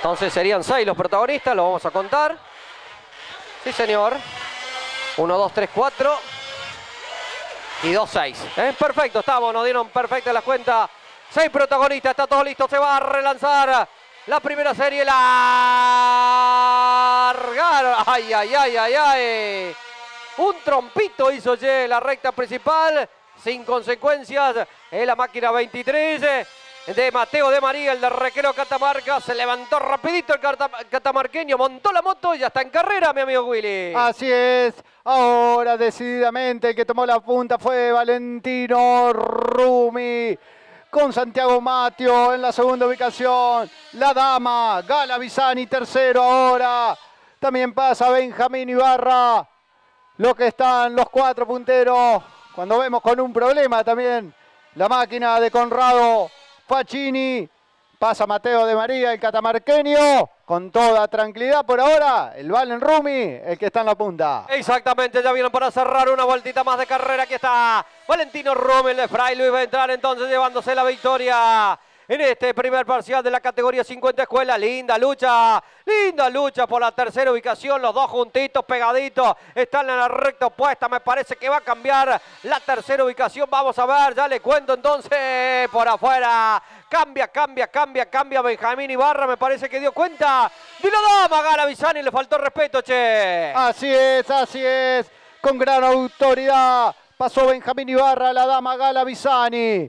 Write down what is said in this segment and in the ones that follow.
Entonces serían seis los protagonistas, lo vamos a contar. Sí, señor. 1, 2, 3, 4. Y 2, 6. ¿Eh? Perfecto, estamos, nos dieron perfecta la cuenta. Seis protagonistas, está todo listo, se va a relanzar la primera serie. Largaron. Ay, ay, ay, ay, ay. Un trompito hizo Ye la recta principal. Sin consecuencias. En la máquina 23 de Mateo de María, el de Requero Catamarca. Se levantó rapidito el catamarqueño, montó la moto y ya está en carrera, mi amigo Willy. Así es. Ahora decididamente el que tomó la punta fue Valentino Rumi. Con Santiago Matio en la segunda ubicación. La dama, Gala Bisani tercero ahora. También pasa Benjamín Ibarra. Lo que están los cuatro punteros. Cuando vemos con un problema también la máquina de Conrado Facini. Pasa Mateo de María, el catamarqueño, con toda tranquilidad por ahora. El Valen Rumi, el que está en la punta. Exactamente, ya vienen para cerrar una vueltita más de carrera. Aquí está Valentino Rumi, el de Fray Luis va a entrar entonces llevándose la victoria en este primer parcial de la categoría 50 escuela. Linda lucha, linda lucha por la tercera ubicación. Los dos juntitos, pegaditos, están en la recta opuesta. Me parece que va a cambiar la tercera ubicación. Vamos a ver, ya le cuento entonces por afuera. Cambia, cambia, cambia, cambia Benjamín Ibarra. Me parece que dio cuenta de la dama Gala Bisani. Le faltó respeto, che. Así es, así es. Con gran autoridad pasó Benjamín Ibarra, la dama Gala Bisani.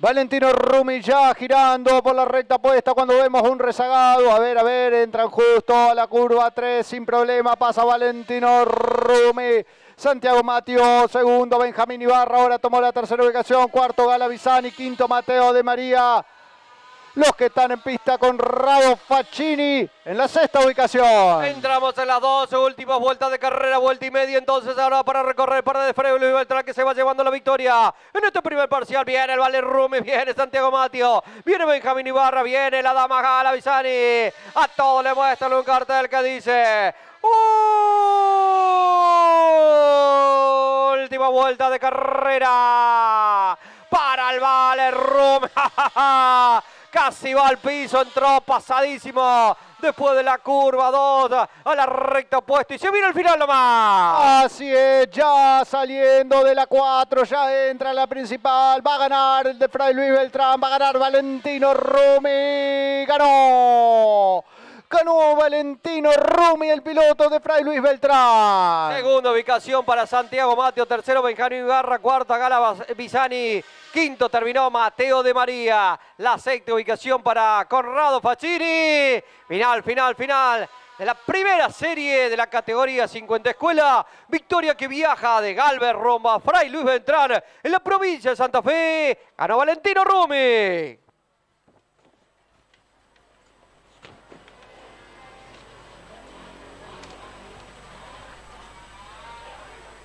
Valentino Rumi ya girando por la recta puesta cuando vemos un rezagado. A ver, a ver, entran justo a la curva 3 sin problema. Pasa Valentino Rumi. Santiago Mateo, segundo Benjamín Ibarra, ahora tomó la tercera ubicación, cuarto Gala Bisani, quinto Mateo de María. Los que están en pista con Rado Facchini en la sexta ubicación. Entramos en las dos últimas vueltas de carrera, vuelta y media. Entonces ahora para recorrer para de Freo Luis Beltrán que se va llevando la victoria. En este primer parcial viene el Valer Rumi, viene Santiago Mateo, viene Benjamín Ibarra, viene la Dama Gala Bisani. A todos le muestran un cartel que dice... Última vuelta de carrera para el Valer Rumi. Casi va al piso, entró pasadísimo. Después de la curva 2, a la recta opuesta. Y se viene el final nomás. Así es, ya saliendo de la 4, ya entra la principal. Va a ganar el de Fray Luis Beltrán, va a ganar Valentino Rumi. Ganó. Ganó Valentino Rumi, el piloto de Fray Luis Beltrán. Segunda ubicación para Santiago Mateo. Tercero Benjamín Ibarra. Cuarta Gala Bisani. Quinto terminó Mateo de María. La sexta ubicación para Conrado Facchini. Final, final, final de la primera serie de la categoría 50 escuela. Victoria que viaja de Galvez Roma, Fray Luis Beltrán en la provincia de Santa Fe. Ganó Valentino Rumi.